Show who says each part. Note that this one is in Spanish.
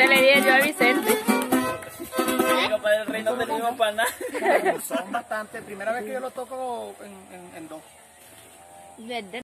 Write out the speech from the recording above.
Speaker 1: Ese
Speaker 2: le dije yo a Vicente.
Speaker 3: Para el rey no teníamos para nada.
Speaker 1: Son bastante, primera vez que yo lo toco en, en, en dos.